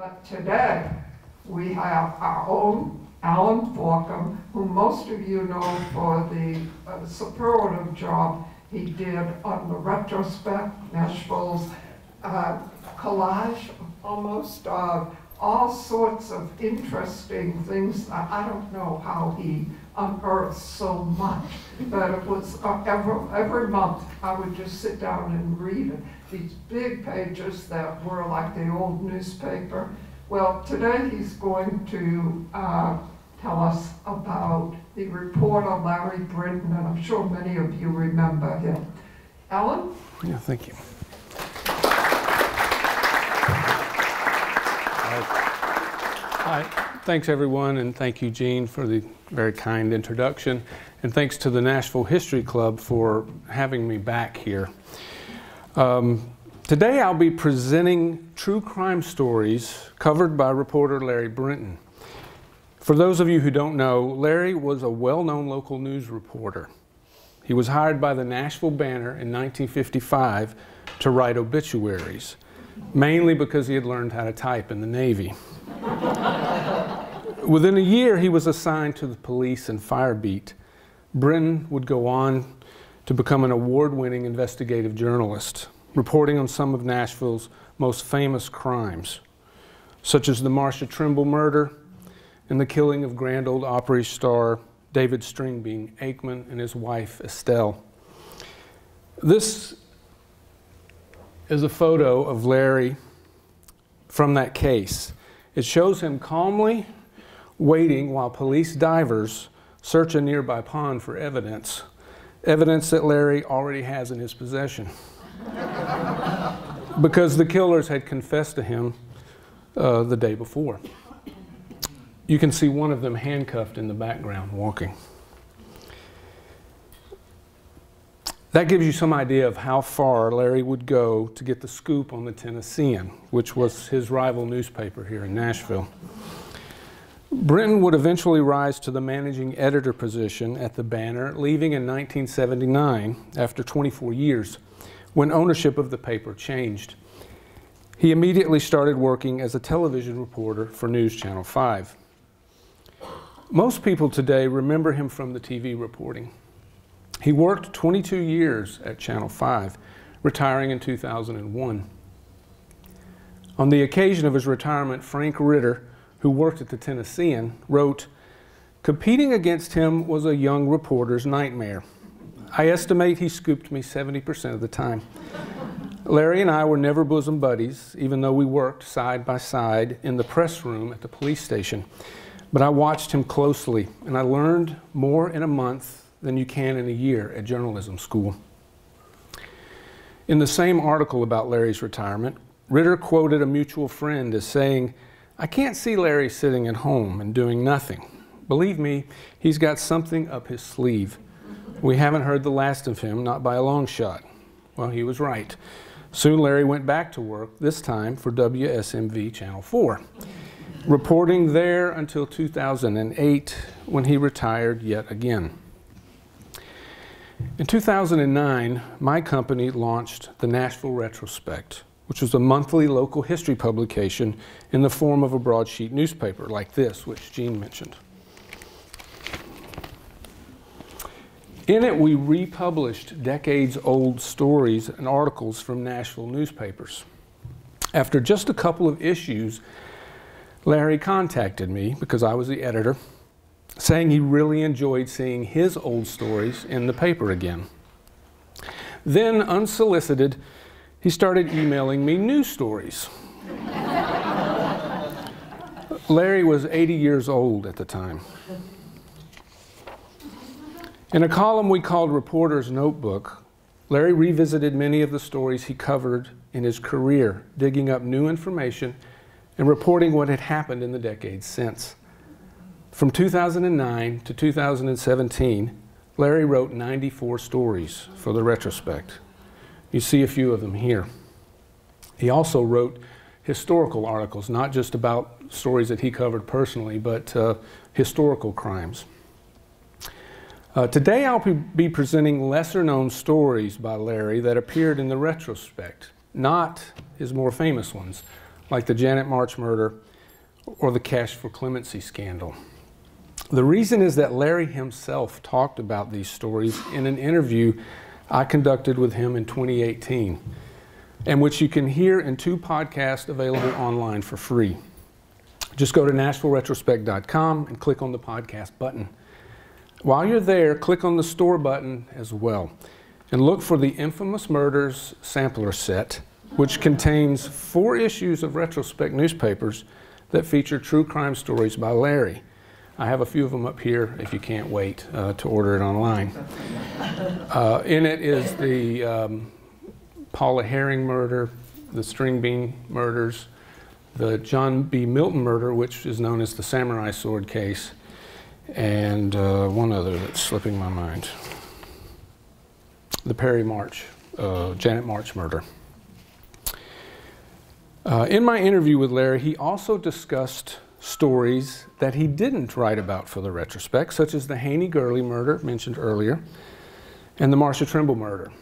But today, we have our own Allen Forkum, who most of you know for the uh, superlative job he did on the retrospect, Nashville's uh, collage, almost uh, all sorts of interesting things. I don't know how he unearthed so much, but it was uh, every, every month I would just sit down and read it. These big pages that were like the old newspaper. Well, today he's going to uh, tell us about the report reporter Larry Brinton, and I'm sure many of you remember him. Allen? Yeah, thank you. Thanks everyone, and thank you, Jean, for the very kind introduction. And thanks to the Nashville History Club for having me back here. Um, today I'll be presenting true crime stories covered by reporter Larry Brinton. For those of you who don't know, Larry was a well-known local news reporter. He was hired by the Nashville Banner in 1955 to write obituaries, mainly because he had learned how to type in the Navy. Within a year, he was assigned to the police and fire beat. Brinton would go on to become an award-winning investigative journalist, reporting on some of Nashville's most famous crimes, such as the Marcia Trimble murder and the killing of Grand Ole Opry star David Stringbean Akeman and his wife Estelle. This is a photo of Larry from that case. It shows him calmly waiting while police divers search a nearby pond for evidence, evidence that Larry already has in his possession. because the killers had confessed to him uh, the day before. You can see one of them handcuffed in the background walking. That gives you some idea of how far Larry would go to get the scoop on the Tennessean, which was his rival newspaper here in Nashville. Brinton would eventually rise to the managing editor position at the Banner, leaving in 1979 after 24 years, when ownership of the paper changed. He immediately started working as a television reporter for News Channel 5. Most people today remember him from the TV reporting. He worked 22 years at Channel 5, retiring in 2001. On the occasion of his retirement, Frank Ritter, who worked at the Tennessean, wrote, Competing against him was a young reporter's nightmare. I estimate he scooped me 70% of the time. Larry and I were never bosom buddies, even though we worked side by side in the press room at the police station. But I watched him closely, and I learned more in a month than you can in a year at journalism school. In the same article about Larry's retirement, Ritter quoted a mutual friend as saying, I can't see Larry sitting at home and doing nothing. Believe me, he's got something up his sleeve. We haven't heard the last of him, not by a long shot. Well, he was right. Soon Larry went back to work, this time for WSMV Channel 4, reporting there until 2008 when he retired yet again. In 2009, my company launched the Nashville Retrospect, which was a monthly local history publication in the form of a broadsheet newspaper like this, which Jean mentioned. In it, we republished decades old stories and articles from Nashville newspapers. After just a couple of issues, Larry contacted me because I was the editor saying he really enjoyed seeing his old stories in the paper again. Then, unsolicited, he started emailing me new stories. Larry was 80 years old at the time. In a column we called Reporter's Notebook, Larry revisited many of the stories he covered in his career, digging up new information and reporting what had happened in the decades since. From 2009 to 2017, Larry wrote 94 stories for the retrospect. You see a few of them here. He also wrote historical articles, not just about stories that he covered personally, but uh, historical crimes. Uh, today I'll be presenting lesser known stories by Larry that appeared in the retrospect, not his more famous ones, like the Janet March murder or the Cash for Clemency scandal. The reason is that Larry himself talked about these stories in an interview I conducted with him in 2018, and which you can hear in two podcasts available online for free. Just go to NashvilleRetrospect.com and click on the podcast button. While you're there, click on the store button as well and look for the Infamous Murders sampler set, which contains four issues of retrospect newspapers that feature true crime stories by Larry. I have a few of them up here if you can't wait uh, to order it online. Uh, in it is the um, Paula Herring murder, the Stringbean murders, the John B. Milton murder, which is known as the Samurai Sword case, and uh, one other that's slipping my mind. The Perry March, uh, Janet March murder. Uh, in my interview with Larry, he also discussed stories that he didn't write about for the retrospect, such as the Haney Gurley murder mentioned earlier and the Marcia Trimble murder.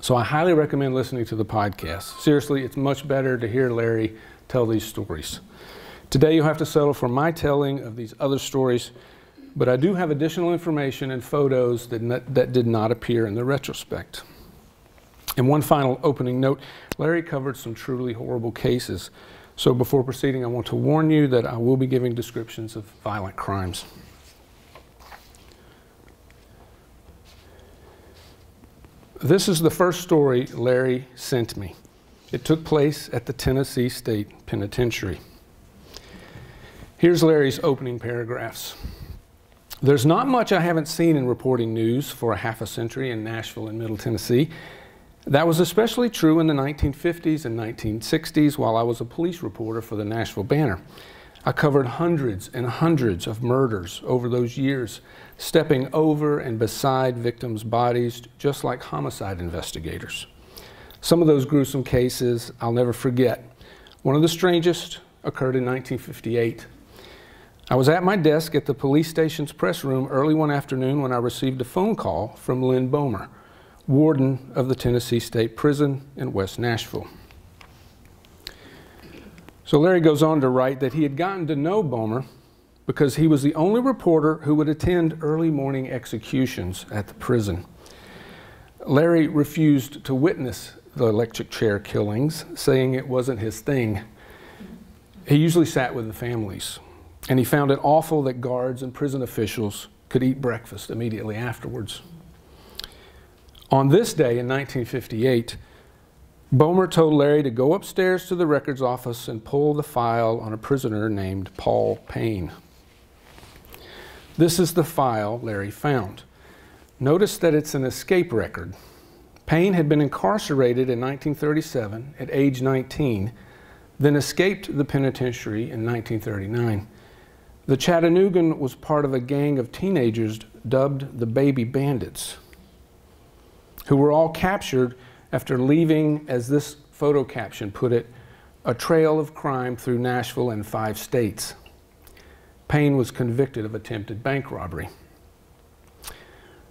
So I highly recommend listening to the podcast. Seriously, it's much better to hear Larry tell these stories. Today, you'll have to settle for my telling of these other stories, but I do have additional information and photos that, not, that did not appear in the retrospect. And one final opening note Larry covered some truly horrible cases. So before proceeding, I want to warn you that I will be giving descriptions of violent crimes. This is the first story Larry sent me. It took place at the Tennessee State Penitentiary. Here's Larry's opening paragraphs. There's not much I haven't seen in reporting news for a half a century in Nashville and Middle Tennessee. That was especially true in the 1950s and 1960s while I was a police reporter for the Nashville Banner. I covered hundreds and hundreds of murders over those years, stepping over and beside victims' bodies just like homicide investigators. Some of those gruesome cases I'll never forget. One of the strangest occurred in 1958. I was at my desk at the police station's press room early one afternoon when I received a phone call from Lynn Bomar, warden of the Tennessee State Prison in West Nashville. So Larry goes on to write that he had gotten to know Bomar because he was the only reporter who would attend early morning executions at the prison. Larry refused to witness the electric chair killings, saying it wasn't his thing. He usually sat with the families, and he found it awful that guards and prison officials could eat breakfast immediately afterwards. On this day in 1958, Bomar told Larry to go upstairs to the records office and pull the file on a prisoner named Paul Payne. This is the file Larry found. Notice that it's an escape record Payne had been incarcerated in 1937 at age 19, then escaped the penitentiary in 1939. The Chattanoogan was part of a gang of teenagers dubbed the Baby Bandits, who were all captured after leaving, as this photo caption put it, a trail of crime through Nashville and five states. Payne was convicted of attempted bank robbery.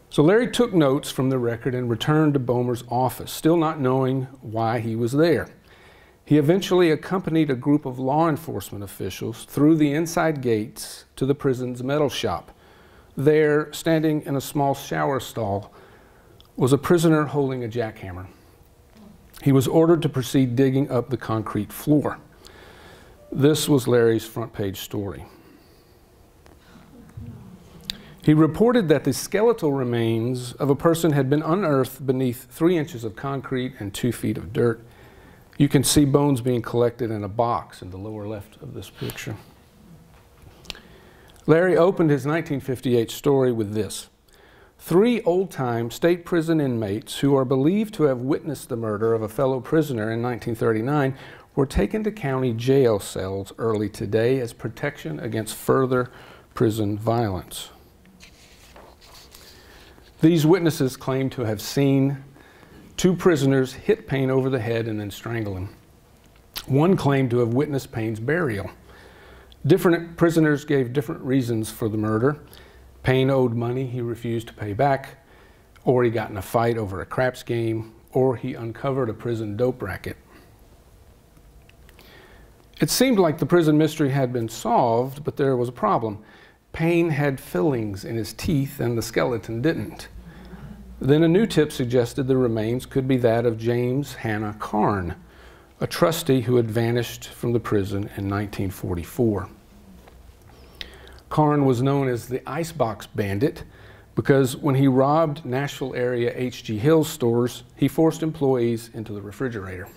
So Larry took notes from the record and returned to Bomar's office, still not knowing why he was there. He eventually accompanied a group of law enforcement officials through the inside gates to the prison's metal shop. There, standing in a small shower stall, was a prisoner holding a jackhammer. He was ordered to proceed digging up the concrete floor. This was Larry's front page story. He reported that the skeletal remains of a person had been unearthed beneath three inches of concrete and two feet of dirt. You can see bones being collected in a box in the lower left of this picture. Larry opened his 1958 story with this. Three old time state prison inmates who are believed to have witnessed the murder of a fellow prisoner in 1939 were taken to county jail cells early today as protection against further prison violence. These witnesses claim to have seen two prisoners hit Payne over the head and then strangle him. One claimed to have witnessed Payne's burial. Different prisoners gave different reasons for the murder. Payne owed money he refused to pay back, or he got in a fight over a craps game, or he uncovered a prison dope racket. It seemed like the prison mystery had been solved, but there was a problem. Payne had fillings in his teeth and the skeleton didn't. Then a new tip suggested the remains could be that of James Hannah Carn, a trustee who had vanished from the prison in 1944. Carn was known as the Icebox Bandit because when he robbed Nashville area H.G. Hill stores, he forced employees into the refrigerator.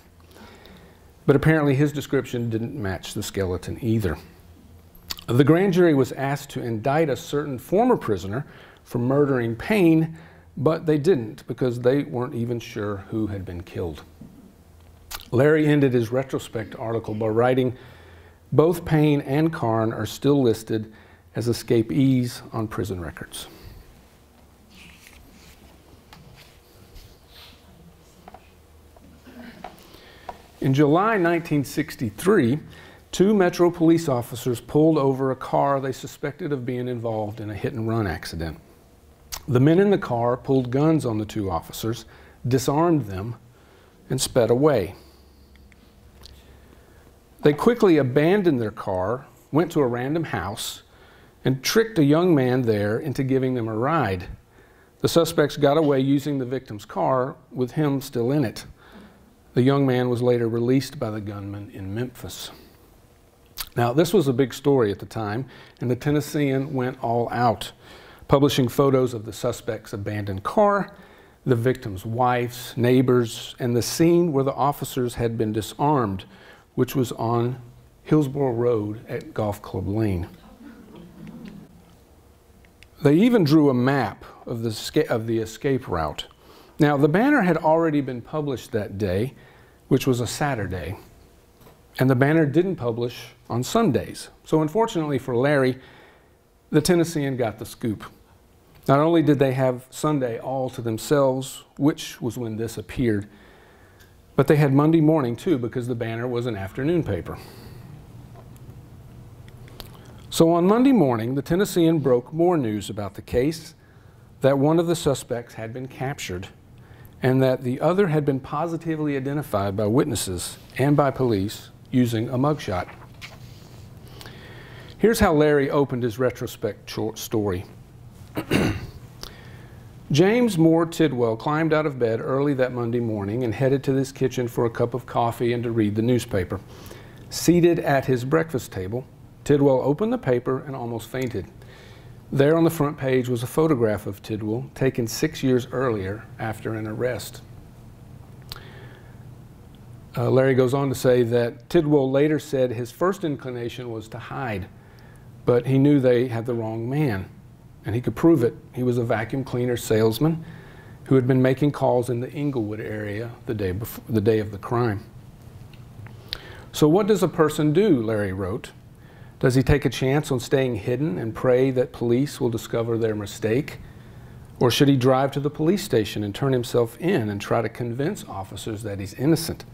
But apparently his description didn't match the skeleton either. The grand jury was asked to indict a certain former prisoner for murdering Payne, but they didn't because they weren't even sure who had been killed. Larry ended his retrospect article by writing, both Payne and Carn are still listed as escapees on prison records. In July 1963, two Metro police officers pulled over a car they suspected of being involved in a hit and run accident. The men in the car pulled guns on the two officers, disarmed them, and sped away. They quickly abandoned their car, went to a random house, and tricked a young man there into giving them a ride. The suspects got away using the victim's car with him still in it. The young man was later released by the gunman in Memphis. Now, this was a big story at the time, and the Tennessean went all out, publishing photos of the suspect's abandoned car, the victim's wives, neighbors, and the scene where the officers had been disarmed, which was on Hillsboro Road at Golf Club Lane. They even drew a map of the, of the escape route. Now, the banner had already been published that day, which was a Saturday, and the banner didn't publish on Sundays. So, unfortunately for Larry, the Tennessean got the scoop. Not only did they have Sunday all to themselves, which was when this appeared, but they had Monday morning too because the banner was an afternoon paper. So on Monday morning, the Tennessean broke more news about the case that one of the suspects had been captured and that the other had been positively identified by witnesses and by police using a mugshot. Here's how Larry opened his retrospect story. James Moore Tidwell climbed out of bed early that Monday morning and headed to his kitchen for a cup of coffee and to read the newspaper. Seated at his breakfast table, Tidwell opened the paper and almost fainted. There on the front page was a photograph of Tidwell taken six years earlier after an arrest. Uh, Larry goes on to say that Tidwell later said his first inclination was to hide, but he knew they had the wrong man, and he could prove it. He was a vacuum cleaner salesman who had been making calls in the Inglewood area the day, before, the day of the crime. So, what does a person do? Larry wrote. Does he take a chance on staying hidden and pray that police will discover their mistake? Or should he drive to the police station and turn himself in and try to convince officers that he's innocent?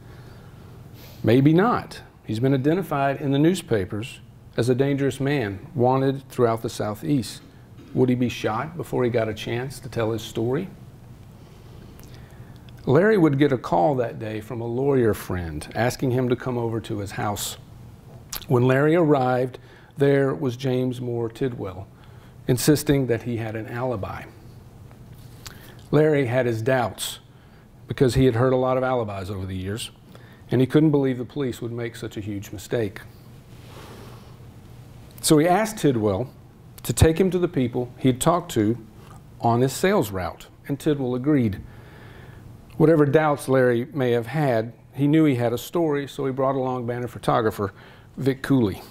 Maybe not. He's been identified in the newspapers as a dangerous man, wanted throughout the Southeast. Would he be shot before he got a chance to tell his story? Larry would get a call that day from a lawyer friend asking him to come over to his house. When Larry arrived, there was James Moore Tidwell, insisting that he had an alibi. Larry had his doubts because he had heard a lot of alibis over the years, and he couldn't believe the police would make such a huge mistake. So he asked Tidwell to take him to the people he'd talked to on his sales route, and Tidwell agreed. Whatever doubts Larry may have had, he knew he had a story, so he brought along banner photographer Vic Cooley.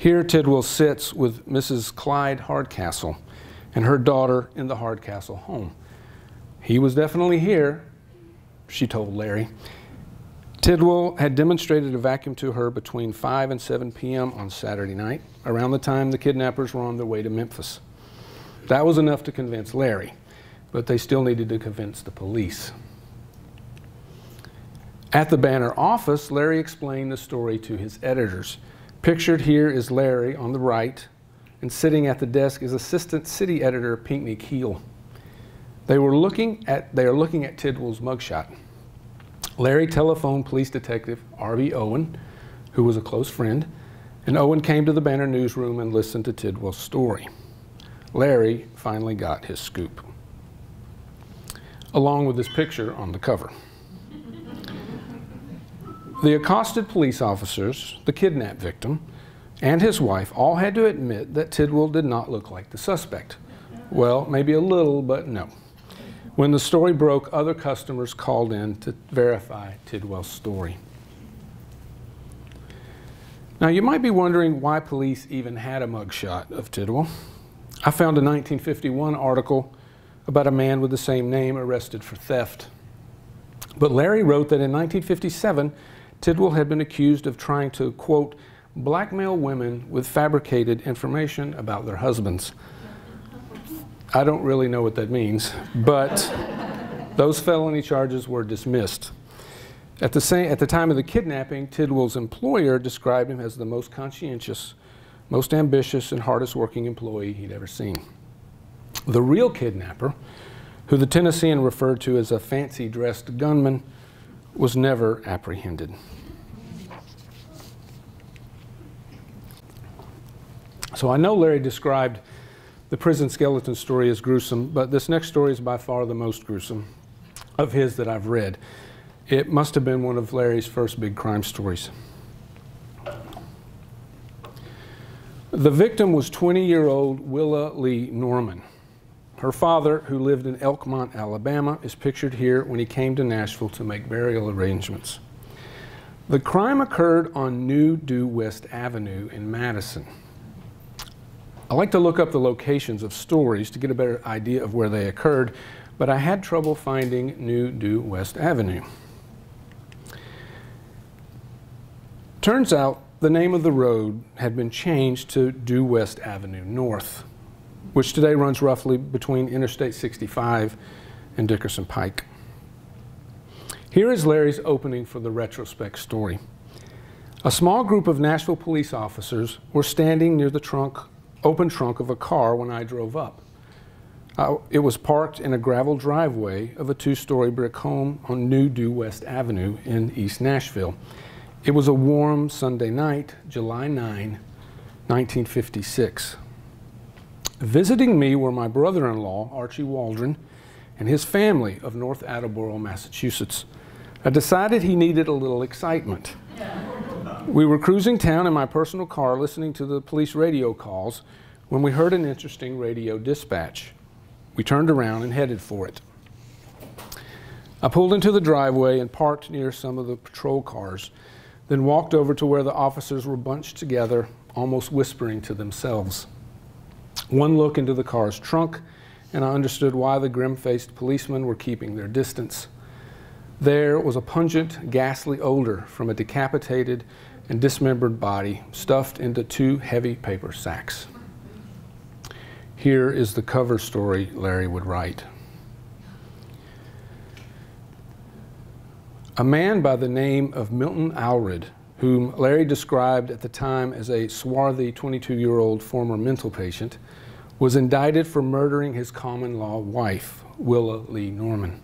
Here, Tidwell sits with Mrs. Clyde Hardcastle and her daughter in the Hardcastle home. He was definitely here, she told Larry. Tidwell had demonstrated a vacuum to her between 5 and 7 p.m. on Saturday night, around the time the kidnappers were on their way to Memphis. That was enough to convince Larry, but they still needed to convince the police. At the Banner office, Larry explained the story to his editors. Pictured here is Larry on the right, and sitting at the desk is Assistant City Editor Pinckney Keel. They were looking at they are looking at Tidwell's mugshot. Larry telephoned police detective R.B. Owen, who was a close friend, and Owen came to the Banner newsroom and listened to Tidwell's story. Larry finally got his scoop, along with this picture on the cover. The accosted police officers, the kidnapped victim, and his wife all had to admit that Tidwell did not look like the suspect. Well, maybe a little, but no. When the story broke, other customers called in to verify Tidwell's story. Now, you might be wondering why police even had a mugshot of Tidwell. I found a 1951 article about a man with the same name arrested for theft. But Larry wrote that in 1957, Tidwell had been accused of trying to, quote, blackmail women with fabricated information about their husbands. I don't really know what that means, but those felony charges were dismissed. At the, same, at the time of the kidnapping, Tidwell's employer described him as the most conscientious, most ambitious, and hardest working employee he'd ever seen. The real kidnapper, who the Tennessean referred to as a fancy dressed gunman, was never apprehended. So I know Larry described the prison skeleton story as gruesome, but this next story is by far the most gruesome of his that I've read. It must have been one of Larry's first big crime stories. The victim was 20 year old Willa Lee Norman. Her father, who lived in Elkmont, Alabama, is pictured here when he came to Nashville to make burial arrangements. The crime occurred on New Due West Avenue in Madison. I like to look up the locations of stories to get a better idea of where they occurred, but I had trouble finding New Due West Avenue. Turns out the name of the road had been changed to Due West Avenue North which today runs roughly between Interstate 65 and Dickerson Pike. Here is Larry's opening for the retrospect story. A small group of Nashville police officers were standing near the trunk, open trunk of a car when I drove up. Uh, it was parked in a gravel driveway of a two-story brick home on New Due West Avenue in East Nashville. It was a warm Sunday night, July 9, 1956. Visiting me were my brother-in-law, Archie Waldron, and his family of North Attleboro, Massachusetts. I decided he needed a little excitement. We were cruising town in my personal car listening to the police radio calls when we heard an interesting radio dispatch. We turned around and headed for it. I pulled into the driveway and parked near some of the patrol cars, then walked over to where the officers were bunched together, almost whispering to themselves. One look into the car's trunk, and I understood why the grim faced policemen were keeping their distance. There was a pungent, ghastly odor from a decapitated and dismembered body stuffed into two heavy paper sacks. Here is the cover story Larry would write. A man by the name of Milton Alred, whom Larry described at the time as a swarthy 22 year old former mental patient, was indicted for murdering his common law wife, Willa Lee Norman.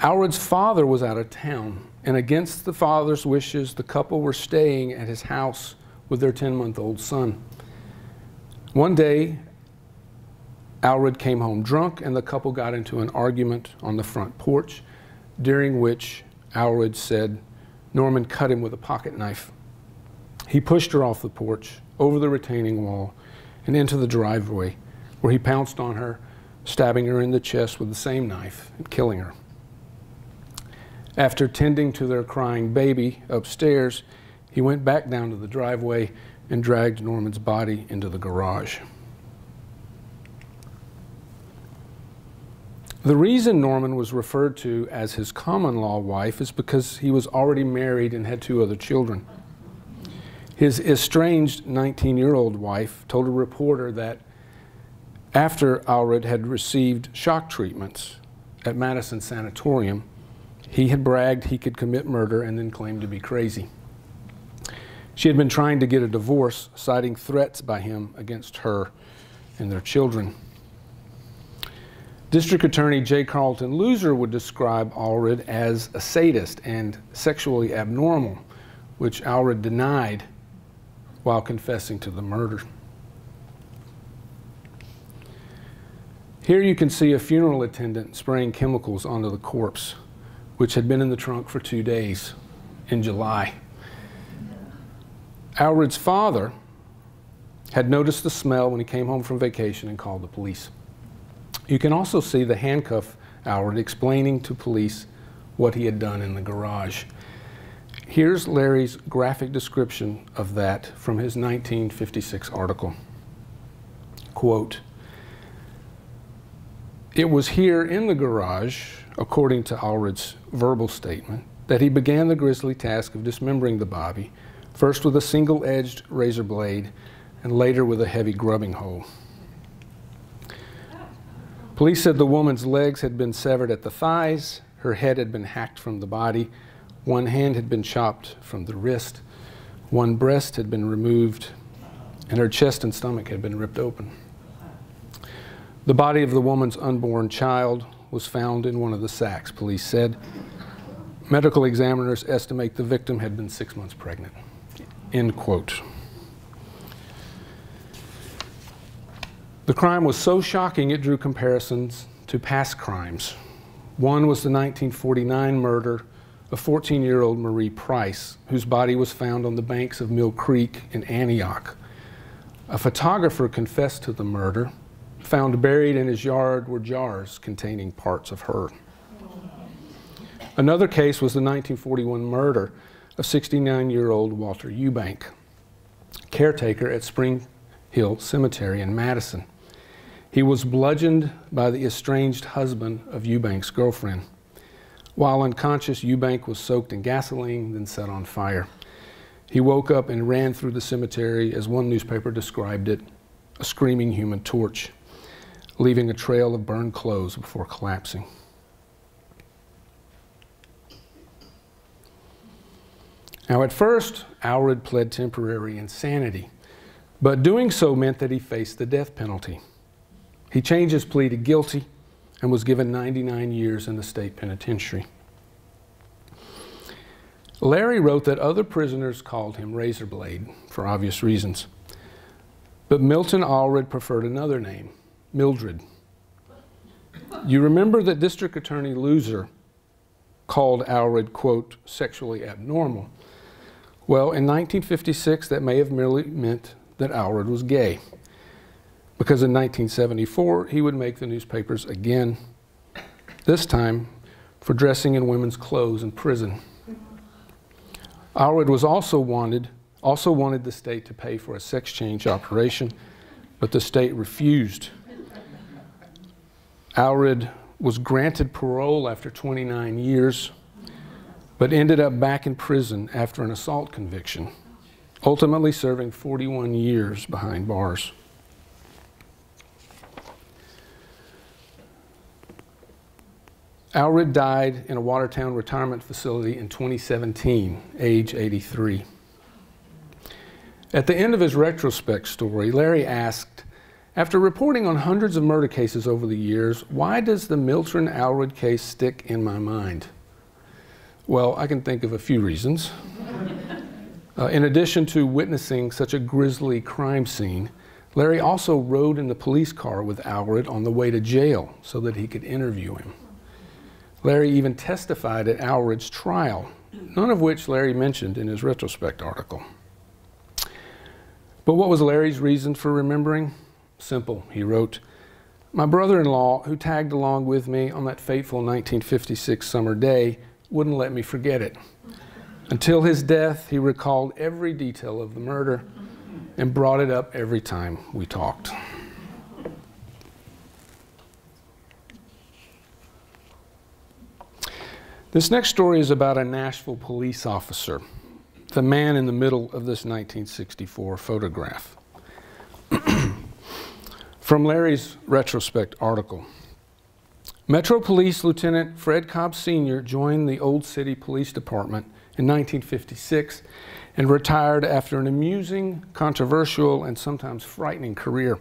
Alred's father was out of town, and against the father's wishes, the couple were staying at his house with their 10 month old son. One day, Alred came home drunk, and the couple got into an argument on the front porch, during which Alred said, Norman cut him with a pocket knife. He pushed her off the porch, over the retaining wall, and into the driveway, where he pounced on her, stabbing her in the chest with the same knife and killing her. After tending to their crying baby upstairs, he went back down to the driveway and dragged Norman's body into the garage. The reason Norman was referred to as his common law wife is because he was already married and had two other children. His estranged 19 year old wife told a reporter that after Alred had received shock treatments at Madison Sanatorium, he had bragged he could commit murder and then claimed to be crazy. She had been trying to get a divorce, citing threats by him against her and their children. District Attorney J. Carlton Loser would describe Alred as a sadist and sexually abnormal, which Alred denied while confessing to the murder. Here you can see a funeral attendant spraying chemicals onto the corpse, which had been in the trunk for two days in July. Alred's father had noticed the smell when he came home from vacation and called the police. You can also see the handcuff Alred explaining to police what he had done in the garage. Here's Larry's graphic description of that from his 1956 article. Quote, it was here in the garage, according to Alred's verbal statement, that he began the grisly task of dismembering the body, first with a single edged razor blade and later with a heavy grubbing hoe. Police said the woman's legs had been severed at the thighs, her head had been hacked from the body, one hand had been chopped from the wrist, one breast had been removed, and her chest and stomach had been ripped open. The body of the woman's unborn child was found in one of the sacks, police said. Medical examiners estimate the victim had been six months pregnant. End quote. The crime was so shocking it drew comparisons to past crimes. One was the 1949 murder of 14 year old Marie Price, whose body was found on the banks of Mill Creek in Antioch. A photographer confessed to the murder Found buried in his yard were jars containing parts of her. Another case was the 1941 murder of 69 year old Walter Eubank, caretaker at Spring Hill Cemetery in Madison. He was bludgeoned by the estranged husband of Eubank's girlfriend. While unconscious, Eubank was soaked in gasoline, then set on fire. He woke up and ran through the cemetery, as one newspaper described it, a screaming human torch leaving a trail of burned clothes before collapsing. Now, at first, Alred pled temporary insanity, but doing so meant that he faced the death penalty. He changed his plea to guilty and was given 99 years in the state penitentiary. Larry wrote that other prisoners called him Razorblade for obvious reasons, but Milton Alred preferred another name, Mildred. You remember that District Attorney Loser called Alred, quote, sexually abnormal. Well, in 1956, that may have merely meant that Alred was gay. Because in 1974, he would make the newspapers again, this time for dressing in women's clothes in prison. Alred was also wanted, also wanted the state to pay for a sex change operation, but the state refused. Alred was granted parole after 29 years, but ended up back in prison after an assault conviction, ultimately serving 41 years behind bars. Alred died in a Watertown retirement facility in 2017, age 83. At the end of his retrospect story, Larry asked after reporting on hundreds of murder cases over the years, why does the Milton Alred case stick in my mind? Well, I can think of a few reasons. Uh, in addition to witnessing such a grisly crime scene, Larry also rode in the police car with Alred on the way to jail so that he could interview him. Larry even testified at Alred's trial, none of which Larry mentioned in his retrospect article. But what was Larry's reason for remembering? Simple, he wrote. My brother in law, who tagged along with me on that fateful 1956 summer day, wouldn't let me forget it. Until his death, he recalled every detail of the murder and brought it up every time we talked. This next story is about a Nashville police officer, the man in the middle of this 1964 photograph. From Larry's retrospect article. Metro Police Lieutenant Fred Cobb Sr. joined the Old City Police Department in 1956 and retired after an amusing, controversial, and sometimes frightening career.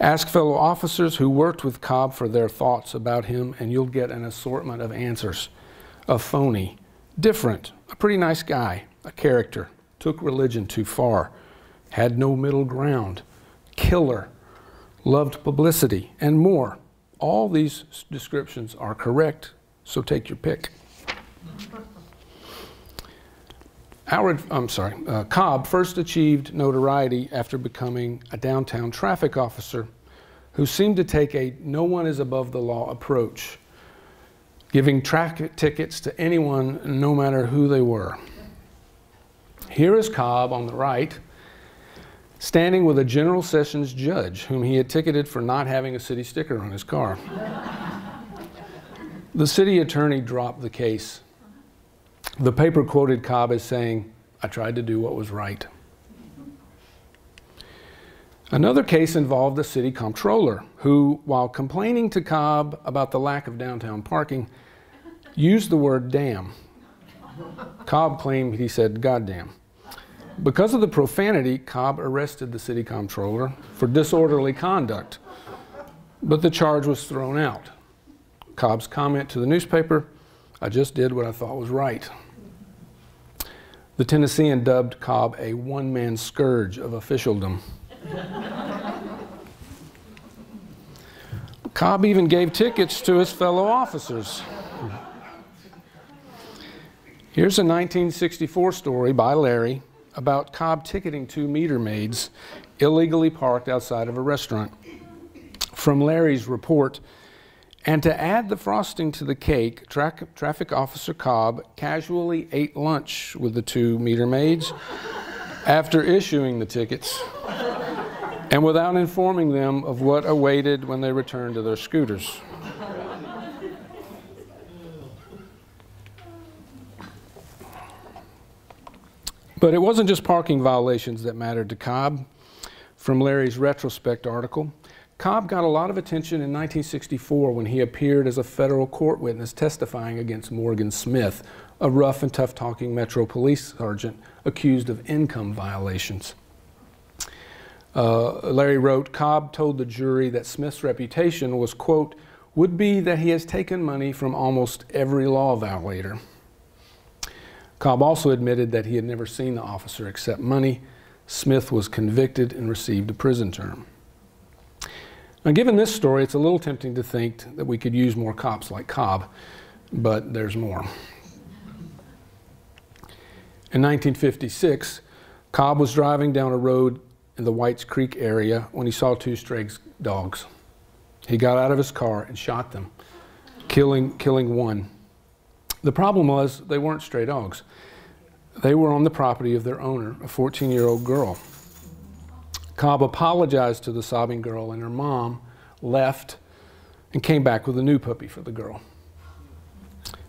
Ask fellow officers who worked with Cobb for their thoughts about him, and you'll get an assortment of answers. A phony, different, a pretty nice guy, a character, took religion too far, had no middle ground, killer, loved publicity, and more. All these descriptions are correct, so take your pick. Howard, I'm sorry, uh, Cobb first achieved notoriety after becoming a downtown traffic officer who seemed to take a no one is above the law approach, giving traffic tickets to anyone, no matter who they were. Here is Cobb on the right, standing with a General Sessions judge whom he had ticketed for not having a city sticker on his car. the city attorney dropped the case the paper quoted Cobb as saying, I tried to do what was right. Another case involved the city comptroller, who, while complaining to Cobb about the lack of downtown parking, used the word damn. Cobb claimed he said goddamn. Because of the profanity, Cobb arrested the city comptroller for disorderly conduct, but the charge was thrown out. Cobb's comment to the newspaper, I just did what I thought was right. The Tennessean dubbed Cobb a one man scourge of officialdom. Cobb even gave tickets to his fellow officers. Here's a 1964 story by Larry about Cobb ticketing two meter maids illegally parked outside of a restaurant. From Larry's report, and to add the frosting to the cake, tra traffic officer Cobb casually ate lunch with the two meter maids after issuing the tickets and without informing them of what awaited when they returned to their scooters. But it wasn't just parking violations that mattered to Cobb. From Larry's retrospect article, Cobb got a lot of attention in 1964 when he appeared as a federal court witness testifying against Morgan Smith, a rough and tough talking Metro police sergeant accused of income violations. Uh, Larry wrote, Cobb told the jury that Smith's reputation was, quote, would be that he has taken money from almost every law violator. Cobb also admitted that he had never seen the officer accept money. Smith was convicted and received a prison term. Now, given this story, it's a little tempting to think that we could use more cops like Cobb, but there's more. In 1956, Cobb was driving down a road in the Whites Creek area when he saw two stray dogs. He got out of his car and shot them, killing, killing one. The problem was they weren't stray dogs. They were on the property of their owner, a 14 year old girl. Cobb apologized to the sobbing girl, and her mom left and came back with a new puppy for the girl.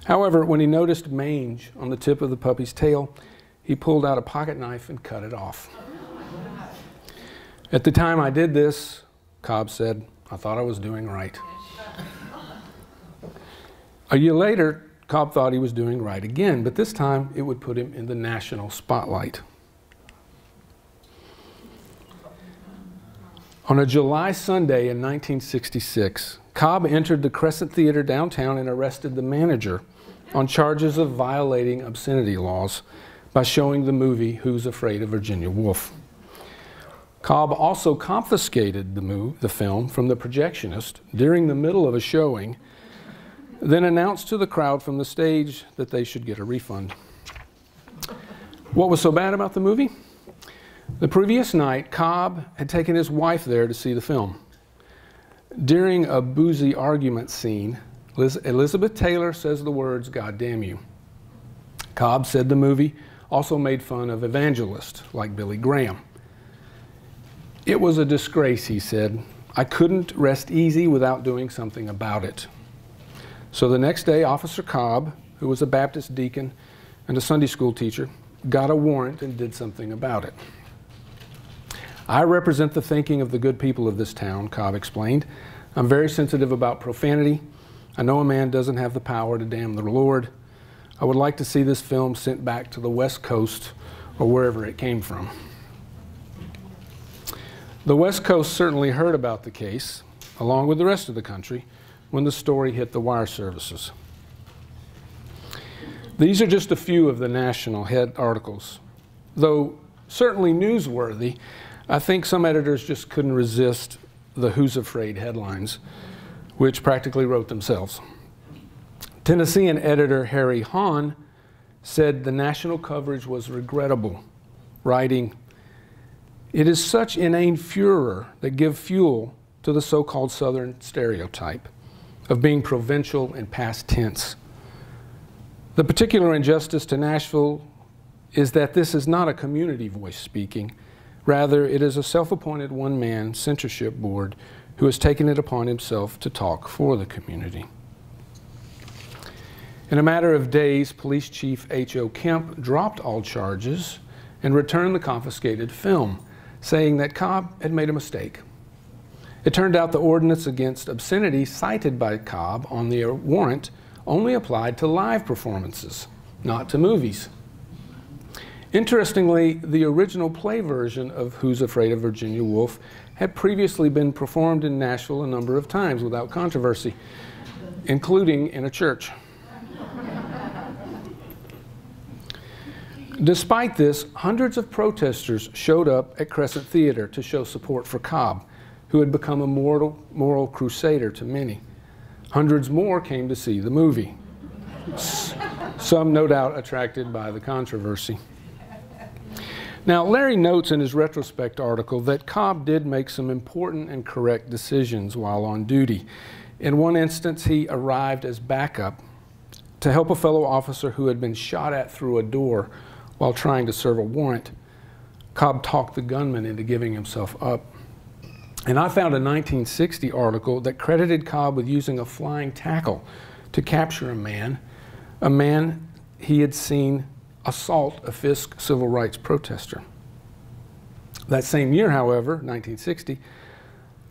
However, when he noticed mange on the tip of the puppy's tail, he pulled out a pocket knife and cut it off. At the time I did this, Cobb said, I thought I was doing right. A year later, Cobb thought he was doing right again, but this time it would put him in the national spotlight. On a July Sunday in 1966, Cobb entered the Crescent Theater downtown and arrested the manager on charges of violating obscenity laws by showing the movie Who's Afraid of Virginia Woolf. Cobb also confiscated the, move, the film from the projectionist during the middle of a showing, then announced to the crowd from the stage that they should get a refund. What was so bad about the movie? The previous night, Cobb had taken his wife there to see the film. During a boozy argument scene, Liz Elizabeth Taylor says the words, God damn you. Cobb said the movie also made fun of evangelists like Billy Graham. It was a disgrace, he said. I couldn't rest easy without doing something about it. So the next day, Officer Cobb, who was a Baptist deacon and a Sunday school teacher, got a warrant and did something about it. I represent the thinking of the good people of this town, Cobb explained. I'm very sensitive about profanity. I know a man doesn't have the power to damn the Lord. I would like to see this film sent back to the West Coast or wherever it came from. The West Coast certainly heard about the case, along with the rest of the country, when the story hit the wire services. These are just a few of the national head articles. Though certainly newsworthy, I think some editors just couldn't resist the Who's Afraid headlines, which practically wrote themselves. Tennessean editor Harry Hahn said the national coverage was regrettable, writing, It is such inane furor that give fuel to the so called Southern stereotype of being provincial and past tense. The particular injustice to Nashville is that this is not a community voice speaking. Rather, it is a self appointed one man censorship board who has taken it upon himself to talk for the community. In a matter of days, Police Chief H.O. Kemp dropped all charges and returned the confiscated film, saying that Cobb had made a mistake. It turned out the ordinance against obscenity cited by Cobb on the warrant only applied to live performances, not to movies. Interestingly, the original play version of Who's Afraid of Virginia Woolf had previously been performed in Nashville a number of times without controversy, including in a church. Despite this, hundreds of protesters showed up at Crescent Theater to show support for Cobb, who had become a moral, moral crusader to many. Hundreds more came to see the movie, some no doubt attracted by the controversy. Now, Larry notes in his retrospect article that Cobb did make some important and correct decisions while on duty. In one instance, he arrived as backup to help a fellow officer who had been shot at through a door while trying to serve a warrant. Cobb talked the gunman into giving himself up. And I found a 1960 article that credited Cobb with using a flying tackle to capture a man, a man he had seen assault a Fisk civil rights protester. That same year, however, 1960,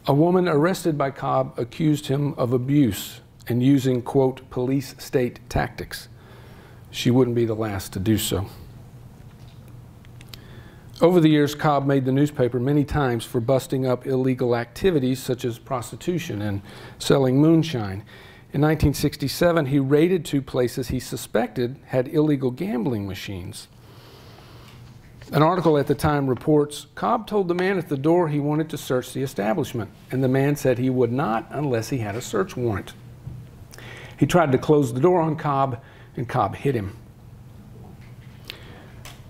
a woman arrested by Cobb accused him of abuse and using, quote, police state tactics. She wouldn't be the last to do so. Over the years, Cobb made the newspaper many times for busting up illegal activities such as prostitution and selling moonshine. In 1967, he raided two places he suspected had illegal gambling machines. An article at the time reports Cobb told the man at the door he wanted to search the establishment, and the man said he would not unless he had a search warrant. He tried to close the door on Cobb, and Cobb hit him.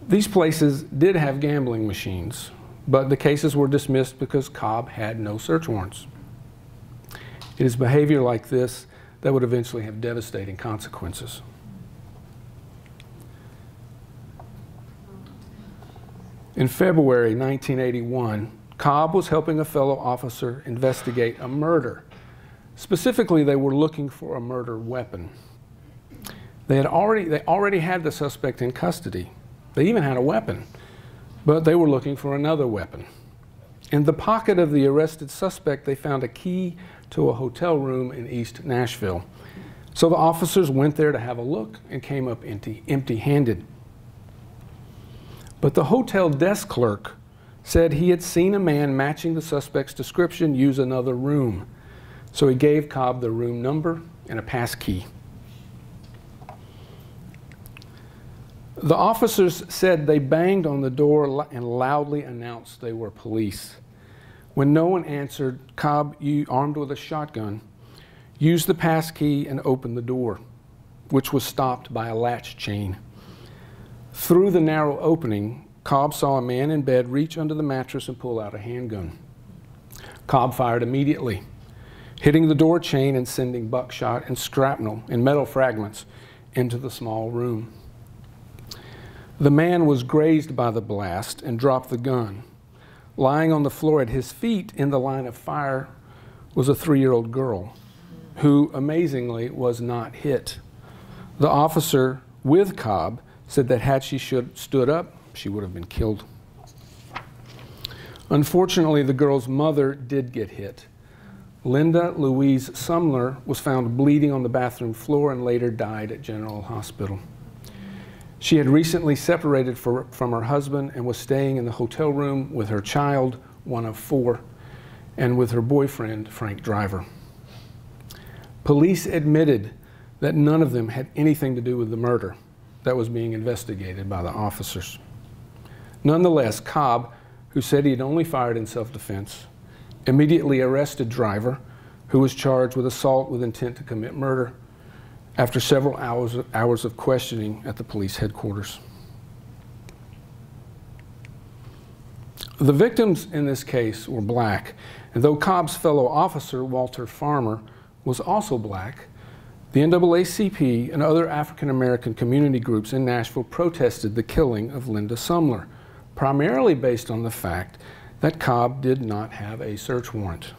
These places did have gambling machines, but the cases were dismissed because Cobb had no search warrants. It is behavior like this that would eventually have devastating consequences. In February 1981, Cobb was helping a fellow officer investigate a murder. Specifically, they were looking for a murder weapon. They, had already, they already had the suspect in custody, they even had a weapon, but they were looking for another weapon. In the pocket of the arrested suspect, they found a key to a hotel room in East Nashville. So the officers went there to have a look and came up empty, empty-handed. But the hotel desk clerk said he had seen a man matching the suspect's description use another room. So he gave Cobb the room number and a pass The officers said they banged on the door and loudly announced they were police. When no one answered, Cobb, armed with a shotgun, used the pass key and opened the door, which was stopped by a latch chain. Through the narrow opening, Cobb saw a man in bed reach under the mattress and pull out a handgun. Cobb fired immediately, hitting the door chain and sending buckshot and shrapnel and metal fragments into the small room. The man was grazed by the blast and dropped the gun. Lying on the floor at his feet in the line of fire was a three year old girl who, amazingly, was not hit. The officer with Cobb said that had she should, stood up, she would have been killed. Unfortunately, the girl's mother did get hit. Linda Louise Sumler was found bleeding on the bathroom floor and later died at General Hospital. She had recently separated for, from her husband and was staying in the hotel room with her child one of four, and with her boyfriend, Frank Driver. Police admitted that none of them had anything to do with the murder that was being investigated by the officers. Nonetheless, Cobb, who said he had only fired in self defense, immediately arrested Driver, who was charged with assault with intent to commit murder after several hours hours of questioning at the police headquarters. The victims in this case were black, and though Cobb's fellow officer, Walter Farmer, was also black, the NAACP and other African American community groups in Nashville protested the killing of Linda Sumler, primarily based on the fact that Cobb did not have a search warrant.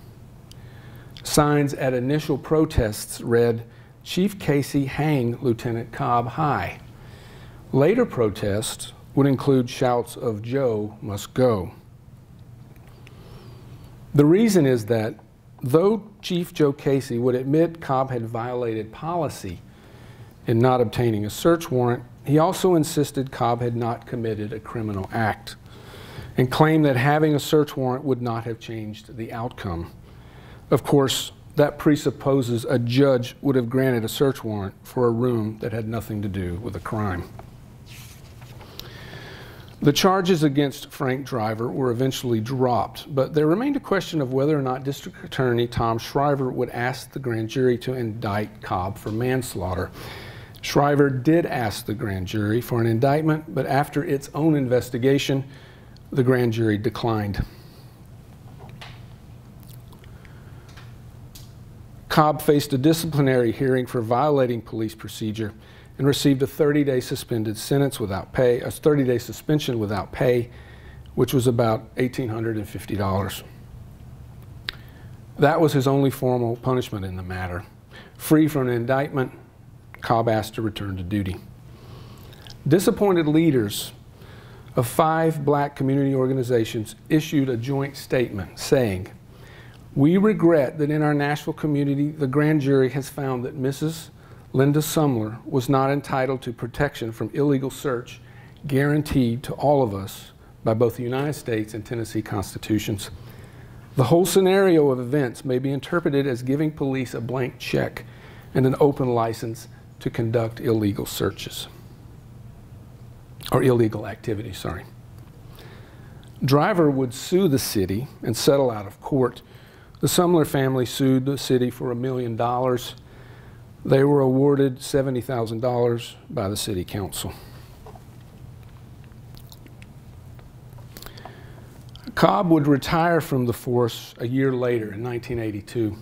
Signs at initial protests read, Chief Casey hang Lieutenant Cobb high. Later protests would include shouts of Joe must go. The reason is that though Chief Joe Casey would admit Cobb had violated policy in not obtaining a search warrant, he also insisted Cobb had not committed a criminal act and claimed that having a search warrant would not have changed the outcome. Of course, that presupposes a judge would have granted a search warrant for a room that had nothing to do with a crime. The charges against Frank Driver were eventually dropped, but there remained a question of whether or not District Attorney Tom Shriver would ask the grand jury to indict Cobb for manslaughter. Shriver did ask the grand jury for an indictment, but after its own investigation, the grand jury declined. Cobb faced a disciplinary hearing for violating police procedure and received a 30-day suspended sentence without pay, a 30-day suspension without pay, which was about $1,850. That was his only formal punishment in the matter. Free from an indictment, Cobb asked to return to duty. Disappointed leaders of five black community organizations issued a joint statement saying, we regret that in our Nashville community, the grand jury has found that Mrs. Linda Sumler was not entitled to protection from illegal search guaranteed to all of us by both the United States and Tennessee constitutions. The whole scenario of events may be interpreted as giving police a blank check and an open license to conduct illegal searches. Or illegal activity, sorry. Driver would sue the city and settle out of court. The Sumler family sued the city for a million dollars they were awarded $70,000 by the City Council. Cobb would retire from the force a year later in 1982.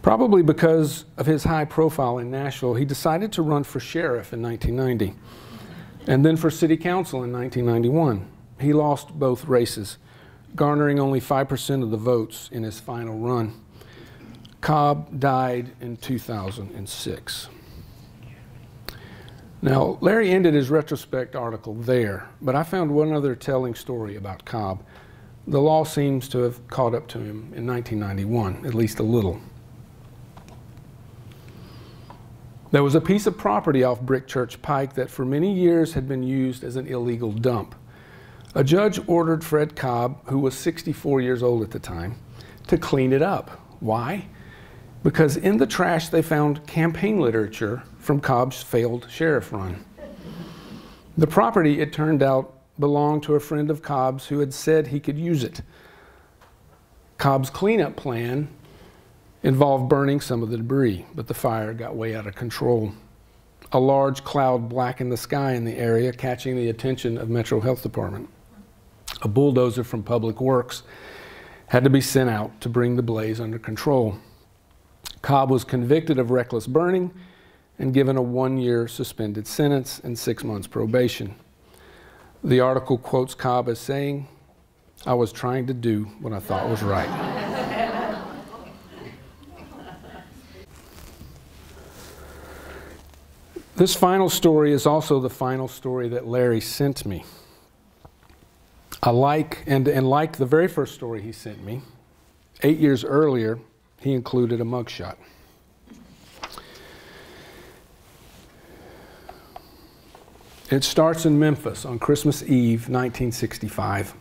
Probably because of his high profile in Nashville, he decided to run for sheriff in 1990 and then for city council in 1991. He lost both races, garnering only 5% of the votes in his final run. Cobb died in 2006. Now, Larry ended his retrospect article there, but I found one other telling story about Cobb. The law seems to have caught up to him in 1991, at least a little. There was a piece of property off Brick Church Pike that for many years had been used as an illegal dump. A judge ordered Fred Cobb, who was 64 years old at the time, to clean it up. Why? because in the trash they found campaign literature from Cobb's failed sheriff run. The property, it turned out, belonged to a friend of Cobb's who had said he could use it. Cobb's cleanup plan involved burning some of the debris, but the fire got way out of control. A large cloud blackened the sky in the area, catching the attention of Metro Health Department. A bulldozer from Public Works had to be sent out to bring the blaze under control. Cobb was convicted of reckless burning and given a one year suspended sentence and six months probation. The article quotes Cobb as saying, I was trying to do what I thought was right. this final story is also the final story that Larry sent me. I like, and, and like the very first story he sent me, eight years earlier, he included a mugshot. It starts in Memphis on Christmas Eve, 1965.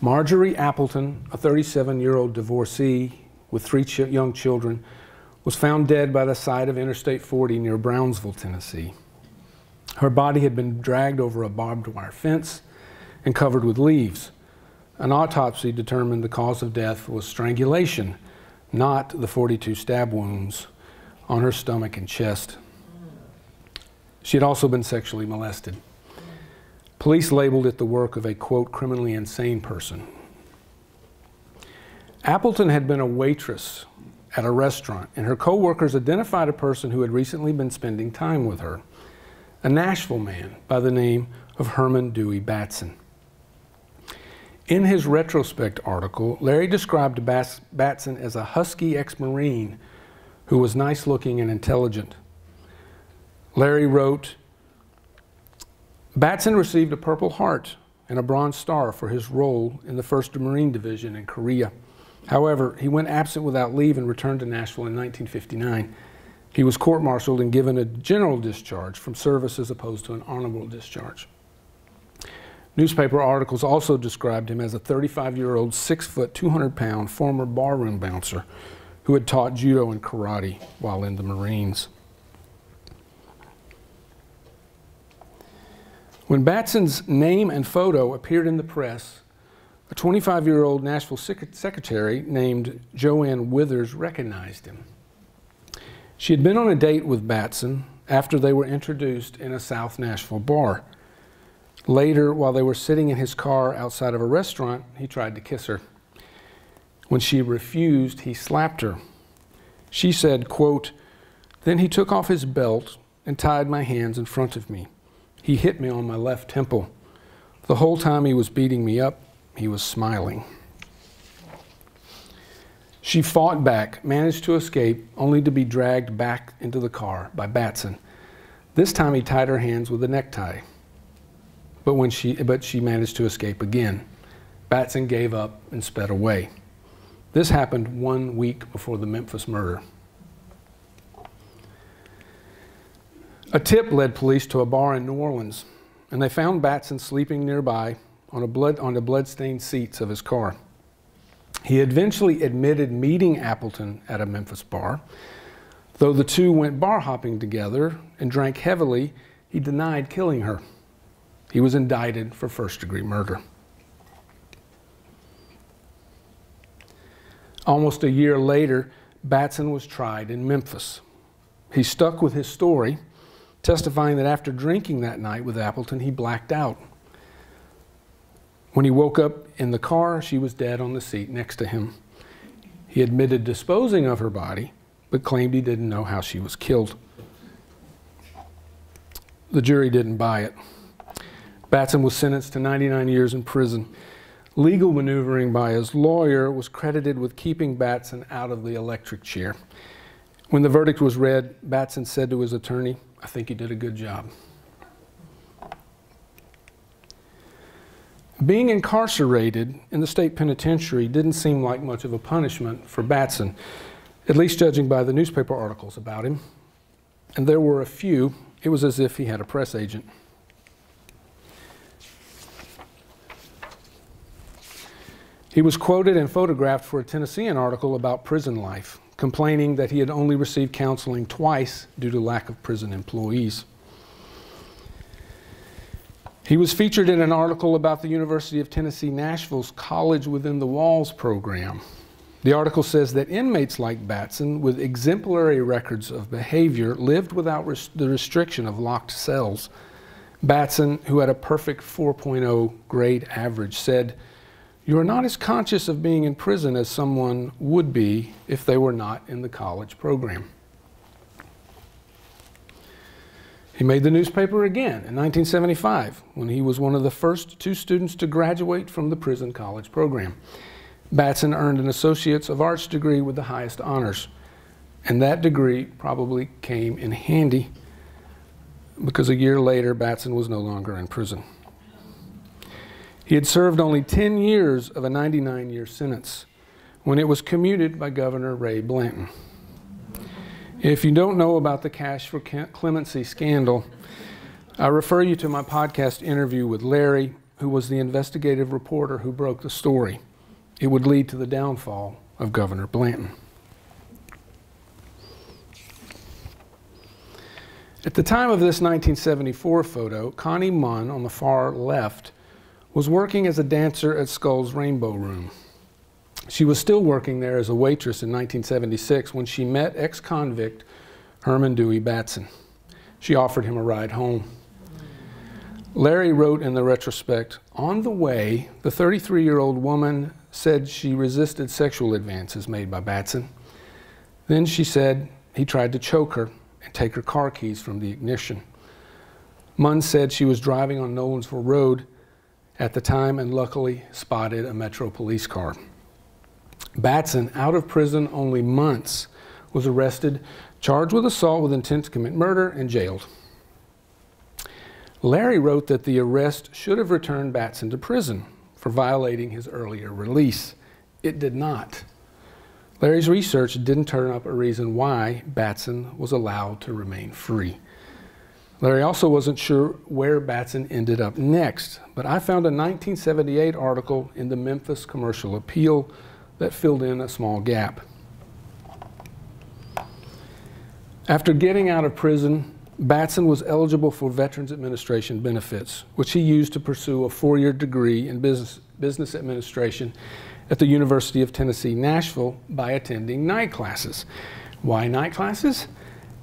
Marjorie Appleton, a 37 year old divorcee with three ch- young children, was found dead by the side of Interstate 40 near Brownsville, Tennessee. Her body had been dragged over a barbed wire fence and covered with leaves. An autopsy determined the cause of death was strangulation, not the 42 stab wounds on her stomach and chest. She had also been sexually molested. Police labeled it the work of a, quote, criminally insane person. Appleton had been a waitress at a restaurant, and her coworkers identified a person who had recently been spending time with her, a Nashville man by the name of Herman Dewey Batson. In his retrospect article, Larry described Batson as a husky ex Marine who was nice looking and intelligent. Larry wrote, Batson received a Purple Heart and a Bronze Star for his role in the 1st Marine Division in Korea. However, he went absent without leave and returned to Nashville in 1959. He was court martialed and given a general discharge from service as opposed to an honorable discharge. Newspaper articles also described him as a 35 year old, 6 foot, 200 pound former barroom bouncer who had taught judo and karate while in the Marines. When Batson's name and photo appeared in the press, a 25 year old Nashville secretary named Joanne Withers recognized him. She had been on a date with Batson after they were introduced in a South Nashville bar. Later, while they were sitting in his car outside of a restaurant, he tried to kiss her. When she refused, he slapped her. She said, quote, Then he took off his belt and tied my hands in front of me. He hit me on my left temple. The whole time he was beating me up, he was smiling. She fought back, managed to escape, only to be dragged back into the car by Batson. This time he tied her hands with a necktie. But, when she, but she managed to escape again. Batson gave up and sped away. This happened one week before the Memphis murder. A tip led police to a bar in New Orleans, and they found Batson sleeping nearby on, a blood, on the blood-stained seats of his car. He eventually admitted meeting Appleton at a Memphis bar. Though the two went bar hopping together and drank heavily, he denied killing her. He was indicted for first degree murder. Almost a year later, Batson was tried in Memphis. He stuck with his story testifying that after drinking that night with Appleton, he blacked out. When he woke up in the car, she was dead on the seat next to him. He admitted disposing of her body, but claimed he didn't know how she was killed. The jury didn't buy it. Batson was sentenced to 99 years in prison. Legal maneuvering by his lawyer was credited with keeping Batson out of the electric chair. When the verdict was read, Batson said to his attorney, I think he did a good job. Being incarcerated in the state penitentiary didn't seem like much of a punishment for Batson, at least judging by the newspaper articles about him. And there were a few. It was as if he had a press agent. He was quoted and photographed for a Tennessean article about prison life complaining that he had only received counseling twice due to lack of prison employees. He was featured in an article about the University of Tennessee Nashville's College Within the Walls program. The article says that inmates like Batson, with exemplary records of behavior, lived without res the restriction of locked cells. Batson, who had a perfect 4.0 grade average, said, you are not as conscious of being in prison as someone would be if they were not in the college program. He made the newspaper again in 1975 when he was one of the first two students to graduate from the prison college program. Batson earned an Associate's of Arts degree with the highest honors. And that degree probably came in handy because a year later, Batson was no longer in prison. He had served only 10 years of a 99 year sentence when it was commuted by Governor Ray Blanton. If you don't know about the cash for clemency scandal, I refer you to my podcast interview with Larry who was the investigative reporter who broke the story. It would lead to the downfall of Governor Blanton. At the time of this 1974 photo, Connie Munn on the far left was working as a dancer at Skull's Rainbow Room. She was still working there as a waitress in 1976 when she met ex convict Herman Dewey Batson. She offered him a ride home. Larry wrote in the retrospect On the way, the 33 year old woman said she resisted sexual advances made by Batson. Then she said he tried to choke her and take her car keys from the ignition. Munn said she was driving on Nolensville Road at the time and luckily spotted a Metro police car. Batson, out of prison only months, was arrested, charged with assault with intent to commit murder, and jailed. Larry wrote that the arrest should have returned Batson to prison for violating his earlier release. It did not. Larry's research didn't turn up a reason why Batson was allowed to remain free. Larry also wasn't sure where Batson ended up next, but I found a 1978 article in the Memphis Commercial Appeal that filled in a small gap. After getting out of prison, Batson was eligible for Veterans Administration benefits, which he used to pursue a four year degree in business, business administration at the University of Tennessee, Nashville, by attending night classes. Why night classes?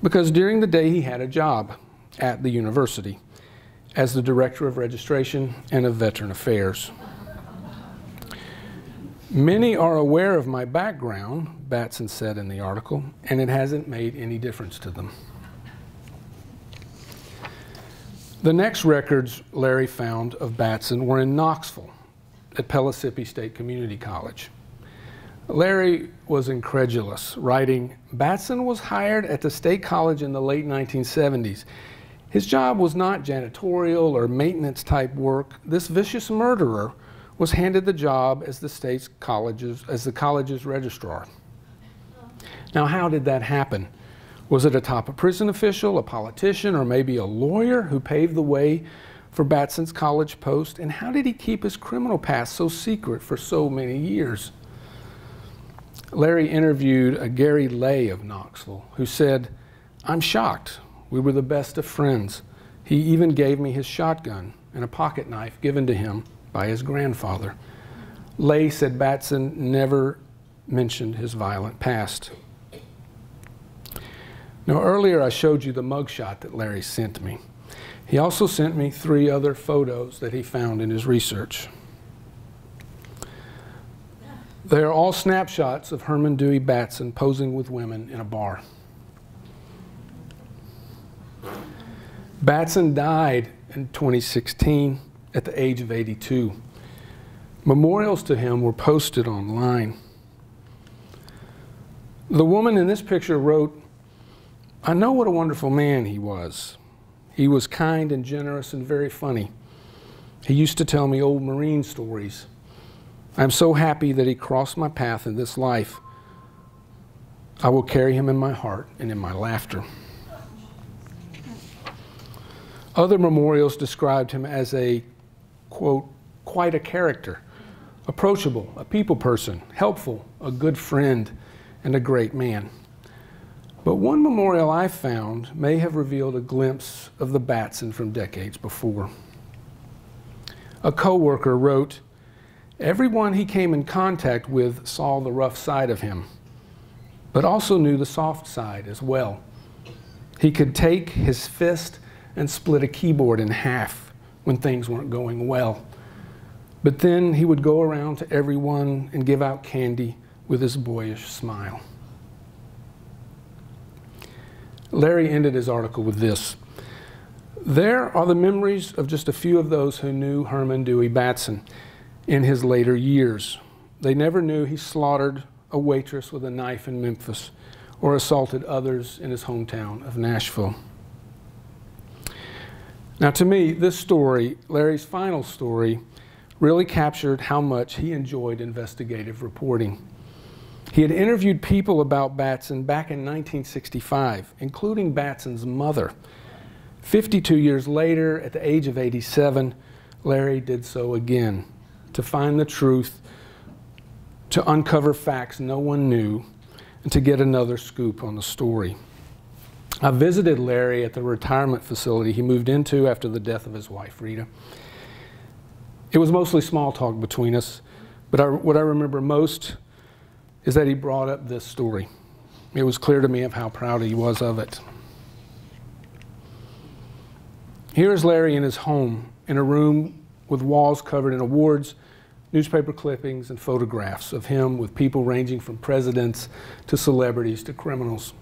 Because during the day he had a job at the university as the Director of Registration and of Veteran Affairs. Many are aware of my background, Batson said in the article, and it hasn't made any difference to them. The next records Larry found of Batson were in Knoxville at Pellissippi State Community College. Larry was incredulous, writing, Batson was hired at the state college in the late 1970s. His job was not janitorial or maintenance type work. This vicious murderer was handed the job as the state's colleges, as the college's registrar. Now, how did that happen? Was it a top prison official, a politician, or maybe a lawyer who paved the way for Batson's college post? And how did he keep his criminal past so secret for so many years? Larry interviewed a Gary Lay of Knoxville who said, I'm shocked. We were the best of friends. He even gave me his shotgun and a pocket knife given to him by his grandfather. Lay said Batson never mentioned his violent past. Now, earlier I showed you the mugshot that Larry sent me. He also sent me three other photos that he found in his research. They are all snapshots of Herman Dewey Batson posing with women in a bar. Batson died in 2016 at the age of 82. Memorials to him were posted online. The woman in this picture wrote, I know what a wonderful man he was. He was kind and generous and very funny. He used to tell me old Marine stories. I'm so happy that he crossed my path in this life. I will carry him in my heart and in my laughter. Other memorials described him as a quote, quite a character, approachable, a people person, helpful, a good friend, and a great man. But one memorial I found may have revealed a glimpse of the Batson from decades before. A coworker wrote, Everyone he came in contact with saw the rough side of him, but also knew the soft side as well. He could take his fist and split a keyboard in half when things weren't going well. But then he would go around to everyone and give out candy with his boyish smile. Larry ended his article with this. There are the memories of just a few of those who knew Herman Dewey Batson in his later years. They never knew he slaughtered a waitress with a knife in Memphis or assaulted others in his hometown of Nashville. Now, to me, this story, Larry's final story, really captured how much he enjoyed investigative reporting. He had interviewed people about Batson back in 1965, including Batson's mother. 52 years later, at the age of 87, Larry did so again to find the truth, to uncover facts no one knew, and to get another scoop on the story. I visited Larry at the retirement facility he moved into after the death of his wife, Rita. It was mostly small talk between us, but I, what I remember most is that he brought up this story. It was clear to me of how proud he was of it. Here is Larry in his home, in a room with walls covered in awards, newspaper clippings, and photographs of him with people ranging from presidents to celebrities to criminals.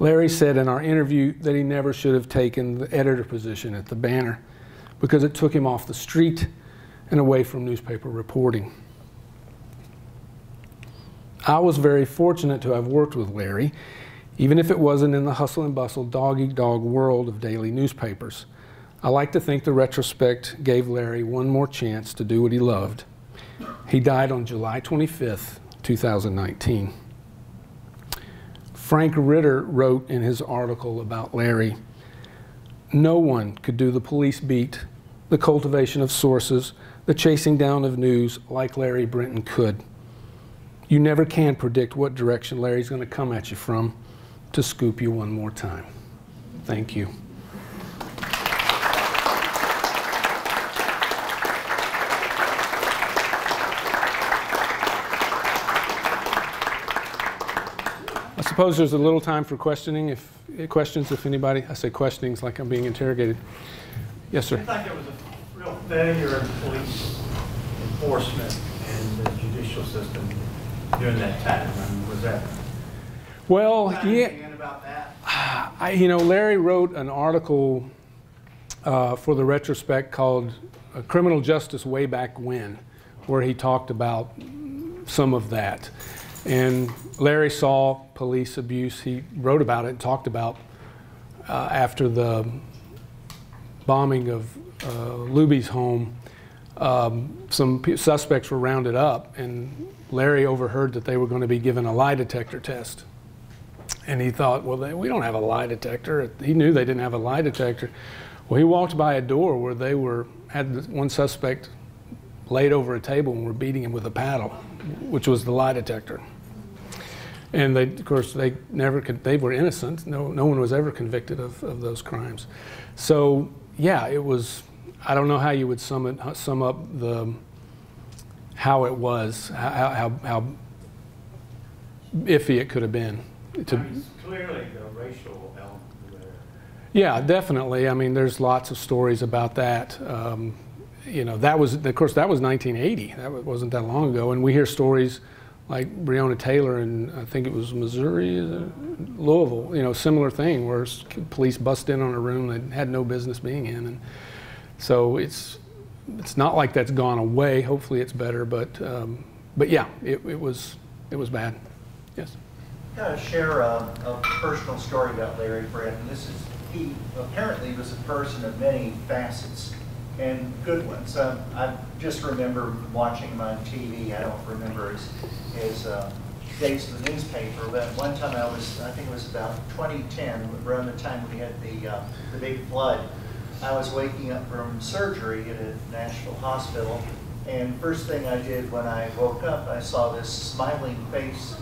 Larry said in our interview that he never should have taken the editor position at the Banner because it took him off the street and away from newspaper reporting. I was very fortunate to have worked with Larry, even if it wasn't in the hustle and bustle, dog eat dog world of daily newspapers. I like to think the retrospect gave Larry one more chance to do what he loved. He died on July 25th, 2019. Frank Ritter wrote in his article about Larry No one could do the police beat, the cultivation of sources, the chasing down of news like Larry Brinton could. You never can predict what direction Larry's going to come at you from to scoop you one more time. Thank you. Suppose there's a little time for questioning. If questions, if anybody, I say questionings like I'm being interrogated. Yes, sir. I think there was a real failure in police enforcement and the judicial system during that time. I mean, was that? Well, yeah. about that? I, you know, Larry wrote an article uh, for the retrospect called uh, Criminal Justice Way Back When, where he talked about some of that. And Larry saw police abuse. He wrote about it and talked about uh, after the bombing of uh, Looby's home, um, some suspects were rounded up, and Larry overheard that they were going to be given a lie detector test. And he thought, well, they, we don't have a lie detector. He knew they didn't have a lie detector. Well, he walked by a door where they were had one suspect laid over a table and were beating him with a paddle, which was the lie detector. And they, of course, they never could, they were innocent. No, no one was ever convicted of, of those crimes. So, yeah, it was, I don't know how you would sum it, sum up the, how it was, how, how, how iffy it could have been. I To, mean, Clearly, the racial element there. yeah, definitely. I mean, there's lots of stories about that. Um, you know, that was, of course, that was 1980. That wasn't that long ago. And we hear stories like Breonna Taylor in, I think it was Missouri. Louisville, you know, similar thing where police bust in on a room they had no business being in. And so it's, it's not like that's gone away. Hopefully it's better. But, um, but yeah, it, it, was, it was bad. Yes. Kind of share a, a personal story about Larry Brinton. This is, he apparently was a person of many facets and good ones. Um, I just remember watching him on TV. I don't remember his, his uh, dates in the newspaper, but one time I was, I think it was about 2010, around the time we had the, uh, the big flood. I was waking up from surgery at a Nashville hospital, and first thing I did when I woke up, I saw this smiling face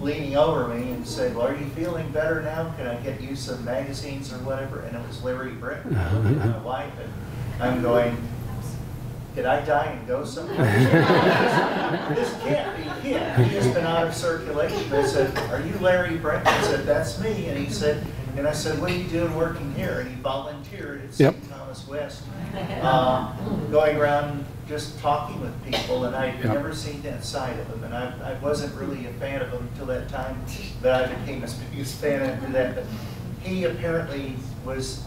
leaning over me and said, well, are you feeling better now? Can I get you some magazines or whatever? And it was Larry at my wife and I'm going, did I die and go somewhere? this, this can't be him. He has been out of circulation. I said, are you Larry Brinton? I said, that's me. And he said, and I said, what are you doing working here? And he volunteered at Yep. St. Thomas West, uh, going around just talking with people, and I'd Yep. never seen that side of him, and I, I wasn't really a fan of him until that time that I became a biggest fan after that. But he apparently was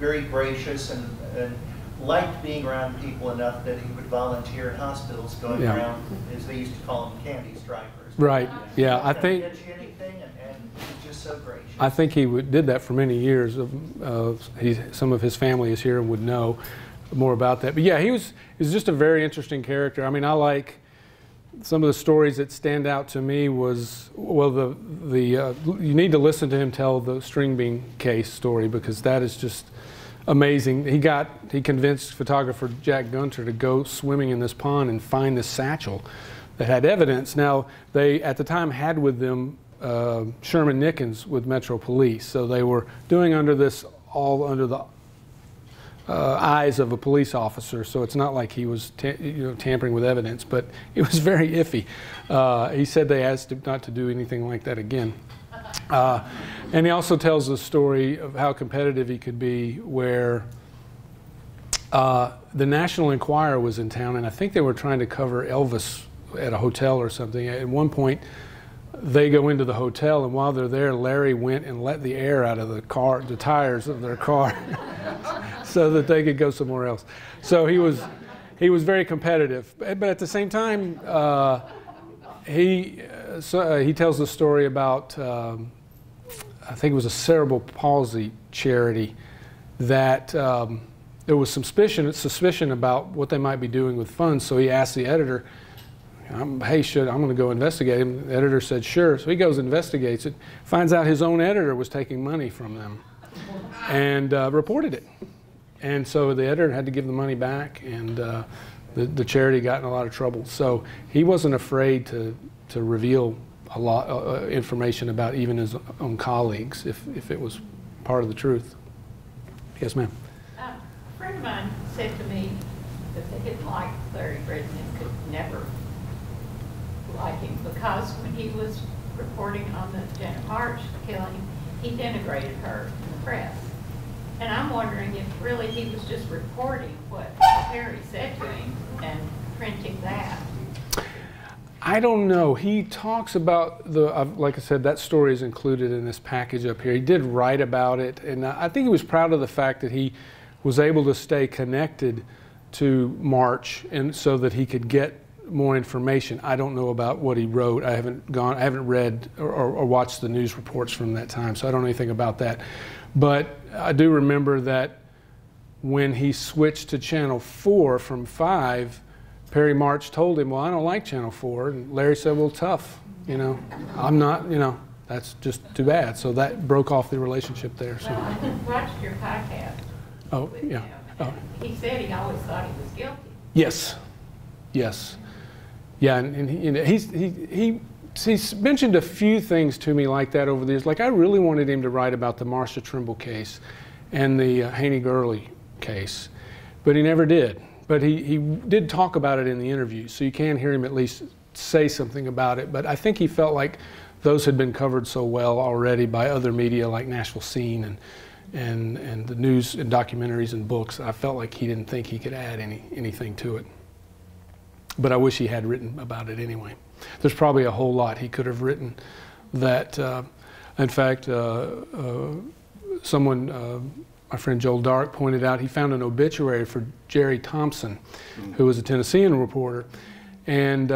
very gracious and, and liked being around people enough that he would volunteer in hospitals, going Yeah. around, as they used to call them, candy stripers. Right. Yeah, I think. anything, and, and so. I think he would, did that for many years. Uh, he, some of his family is here and would know more about that. But yeah, he was, he was just a very interesting character. I mean, I like some of the stories that stand out to me was well the the uh, you need to listen to him tell the Stringbean case story because that is just amazing. He got he convinced photographer Jack Gunter to go swimming in this pond and find this satchel that had evidence. Now they at the time had with them uh, Sherman Nickens with Metro Police, so they were doing under this all under the uh, eyes of a police officer. So it's not like he was you know tampering with evidence, but it was very iffy. Uh, he said they asked him not to do anything like that again. Uh, and he also tells the story of how competitive he could be, where uh, the National Enquirer was in town, and I think they were trying to cover Elvis at a hotel or something. At one point, they go into the hotel, and while they're there, Larry went and let the air out of the car, the tires of their car, so that they could go somewhere else. So he was, he was very competitive, but at the same time, uh, he, so, uh, he tells the story about, um, I think it was a cerebral palsy charity, that um, there was suspicion, suspicion about what they might be doing with funds. So he asked the editor, hey, should I'm going to go investigate him. The editor said, sure. So he goes, investigates it, finds out his own editor was taking money from them, and uh, reported it. And so the editor had to give the money back, and uh, the, the charity got in a lot of trouble. So he wasn't afraid to, to reveal a lot uh, uh information about even his own colleagues if, if it was part of the truth. Yes, ma'am. Um, A friend of mine said to me that they didn't like Larry Bridgen and could never like him because when he was reporting on the Janet March killing, he denigrated her in the press. And I'm wondering if really he was just recording what Perry said to him and printing that. I don't know. He talks about the, uh, like I said, that story is included in this package up here. He did write about it, and I think he was proud of the fact that he was able to stay connected to March, and so that he could get more information. I don't know about what he wrote. I haven't gone, I haven't read or, or, or watched the news reports from that time, so I don't know anything about that. But I do remember that when he switched to Channel 4 from 5, Perry March told him, Well, I don't like Channel 4. And Larry said, Well, tough. You know, I'm not, you know, that's just too bad. So that broke off the relationship there. So. Well, I watched your podcast. Oh, yeah. Oh. He said he always thought he was guilty. Yes, yes, yeah, and, and he, know, he's, he, he, he's mentioned a few things to me like that over the years. Like I really wanted him to write about the Marcia Trimble case and the uh, Haney Gurley case, but he never did. But he, he did talk about it in the interview, so you can hear him at least say something about it. But I think he felt like those had been covered so well already by other media like Nashville Scene and and and the news and documentaries and books. I felt like he didn't think he could add any anything to it. But I wish he had written about it anyway. There's probably a whole lot he could have written that, uh, in fact, uh, uh, someone, uh, my friend Joel Dark, pointed out he found an obituary for Jerry Thompson, who was a Tennessean reporter. And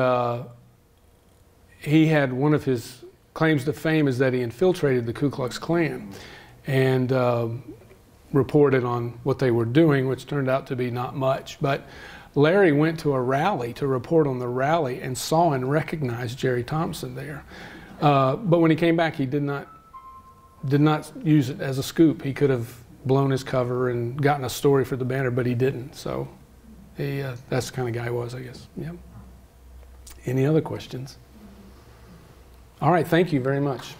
he had one of his claims to fame is that he infiltrated the Ku Klux Klan and uh, reported on what they were doing, which turned out to be not much. But Larry went to a rally to report on the rally and saw and recognized Jerry Thompson there. Uh, but when he came back, he did not did not use it as a scoop. He could have blown his cover and gotten a story for the banner, but he didn't. So he, uh, that's the kind of guy he was, I guess. Yep. Any other questions? All right, thank you very much.